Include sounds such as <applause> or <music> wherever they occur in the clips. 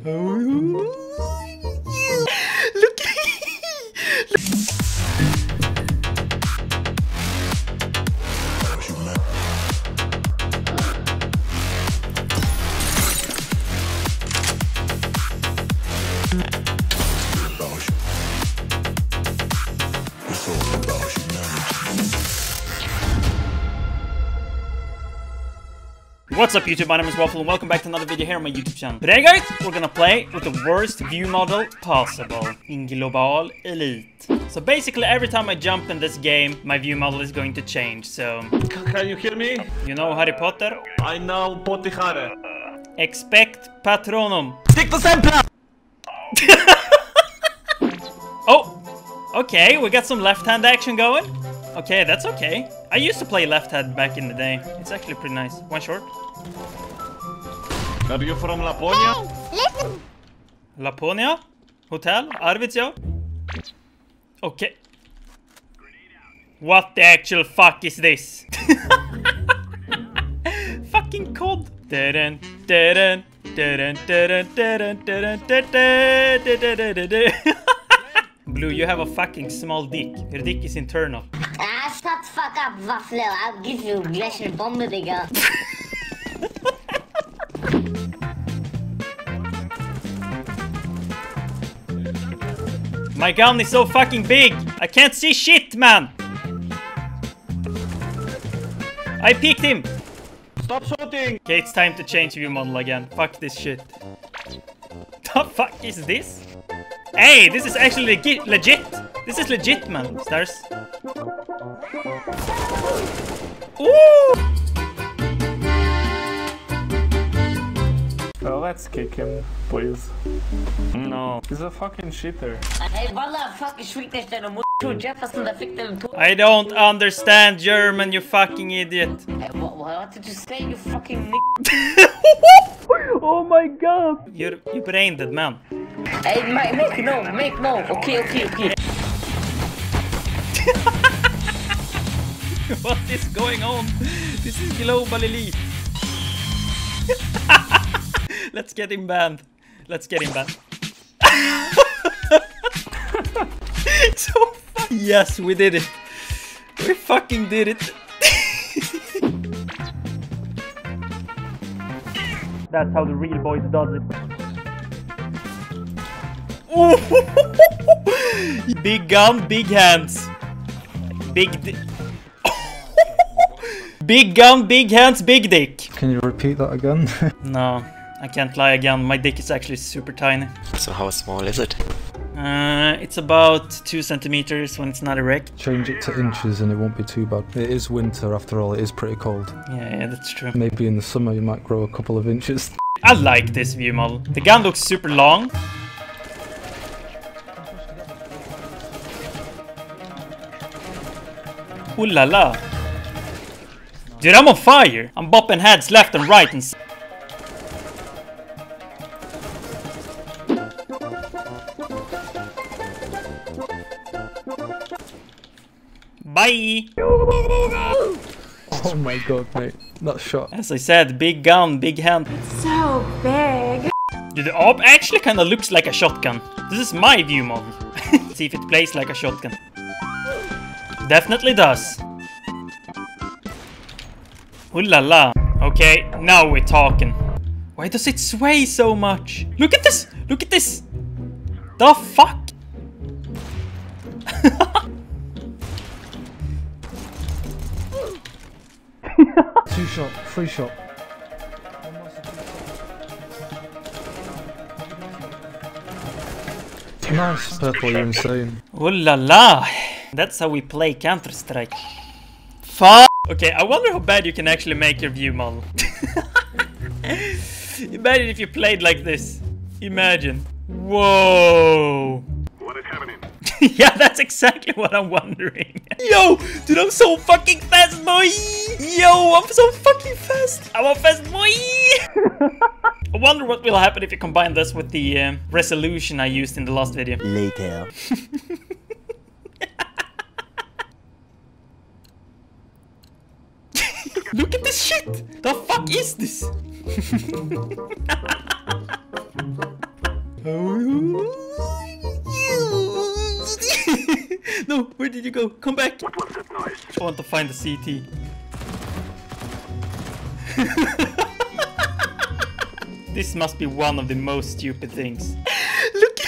Oh. What's up YouTube, my name is Waffle and welcome back to another video here on my YouTube channel. Today guys, we're gonna play with the worst view model possible in Global Elite. So basically every time I jump in this game, my view model is going to change, so... Can you hear me? You know Harry Potter? I know Potihare. Expecto Patronum. Stick to Sempla! <laughs> Oh! Okay, we got some left-hand action going. Okay, that's okay. I used to play left hand back in the day. It's actually pretty nice. One short. Are you from Laponia? Hey, listen. Laponia? Hotel? Arvitsjo? Okay. What the actual fuck is this? <laughs> Fucking cold. Blue, you have a fucking small dick. Your dick is internal. Ah, stop the fuck up, Waffle. I'll give you a Glacier Bombe, Digga. My gun is so fucking big. I can't see shit, man. I peeked him. Stop shooting! Okay, it's time to change view model again. Fuck this shit. <laughs> The fuck is this? Hey, this is actually legit. legit. This is legit, man. Stars. Ooh! Oh, let's kick him, please. No. He's a fucking shitter. Ey, Wallah, fuck, ich fick dich, deine Mutter. Jefferson, der fickt deinen Tod. I don't understand German, you fucking idiot. What, what did you say, you fucking n***? <laughs> oh my god. You're, you brain dead, man. Ey, make, make no, make no. Okay, okay, okay. <laughs> What is going on? This is global elite. <laughs> Let's get him banned. Let's get him banned. <laughs> so Yes, we did it. We fucking did it. That's how the real boys does it. big gun, big hands. Big di- <laughs> Big gun, big hands, big dick. Can you repeat that again? <laughs> No, I can't lie again. My dick is actually super tiny. So how small is it? Uh, it's about two centimeters when it's not erect. Change it to inches and it won't be too bad. It is winter after all, it is pretty cold. Yeah, yeah, that's true. Maybe in the summer you might grow a couple of inches. I like this view model. The gun looks super long. Ooh la la. Dude, I'm on fire. I'm bopping heads left and right and s- Bye! <laughs> Oh my god, mate. That shot. As I said, big gun, big hand. It's so big. Dude, the AWP actually kind of looks like a shotgun. This is my view model. <laughs> See if it plays like a shotgun. Definitely does. Ooh la la. Okay, now we're talking. Why does it sway so much? Look at this! Look at this! The fuck? <laughs> Two shot, three shot. Nice, purple, you're insane. Ooh la la. That's how we play Counter Strike. Fuck. Okay, I wonder how bad you can actually make your view model. <laughs> Imagine if you played like this. Imagine. Whoa. What is happening? <laughs> yeah, that's exactly what I'm wondering. Yo, dude, I'm so fucking fast, boy. Yo, I'm so fucking fast. I'm a fast boy. I wonder what will happen if you combine this with the um, resolution I used in the last video. Later. <laughs> <laughs> Look at this shit! The fuck is this? <laughs> no, where did you go? Come back. What was that I want to find the CT. <laughs> this must be one of the most stupid things. Look,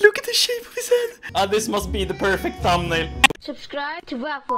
look at the shape of his head. Ah, this must be the perfect thumbnail. Subscribe to Waffle.